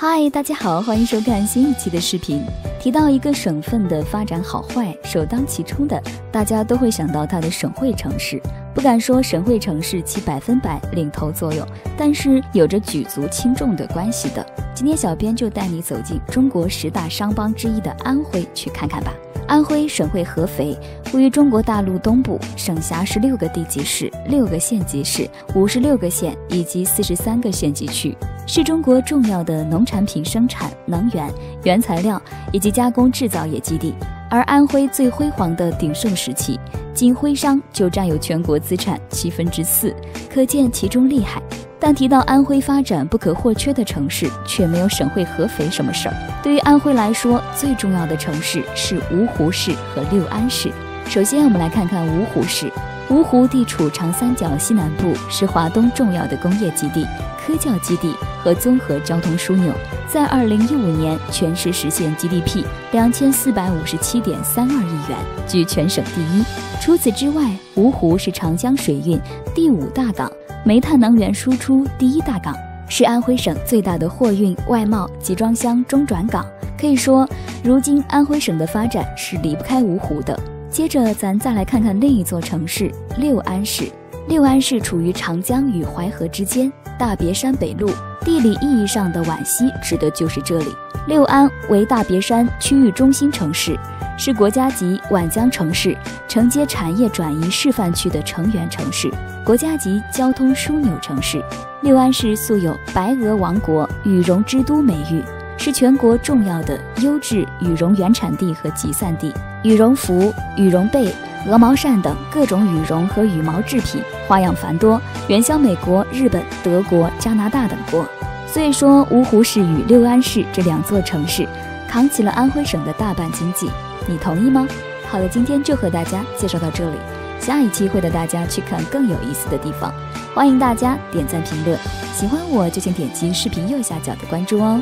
嗨，大家好，欢迎收看新一期的视频。提到一个省份的发展好坏，首当其冲的，大家都会想到它的省会城市。不敢说省会城市起百分百领头作用，但是有着举足轻重的关系的。今天小编就带你走进中国十大商帮之一的安徽，去看看吧。安徽省会合肥，位于中国大陆东部，省辖十六个地级市、六个县级市、五十六个县以及四十三个县级区。是中国重要的农产品生产、能源、原材料以及加工制造业基地，而安徽最辉煌的鼎盛时期，仅徽商就占有全国资产七分之四，可见其中厉害。但提到安徽发展不可或缺的城市，却没有省会合肥什么事儿。对于安徽来说，最重要的城市是芜湖市和六安市。首先，我们来看看芜湖市。芜湖地处长三角西南部，是华东重要的工业基地、科教基地和综合交通枢纽。在二零一五年，全市实现 GDP 两千四百五十七点三二亿元，居全省第一。除此之外，芜湖是长江水运第五大港，煤炭能源输出第一大港，是安徽省最大的货运、外贸、集装箱中转港。可以说，如今安徽省的发展是离不开芜湖的。接着，咱再来看看另一座城市六安市。六安市处于长江与淮河之间，大别山北麓，地理意义上的皖西指的就是这里。六安为大别山区域中心城市，是国家级皖江城市，承接产业转移示范区的成员城市，国家级交通枢纽城市。六安市素有“白鹅王国”“羽绒之都”美誉。是全国重要的优质羽绒原产地和集散地，羽绒服、羽绒被、鹅毛扇等各种羽绒和羽毛制品花样繁多，远销美国、日本、德国、加拿大等国。所以说，芜湖市与六安市这两座城市扛起了安徽省的大半经济，你同意吗？好了，今天就和大家介绍到这里，下一期会带大家去看更有意思的地方，欢迎大家点赞评论，喜欢我就请点击视频右下角的关注哦。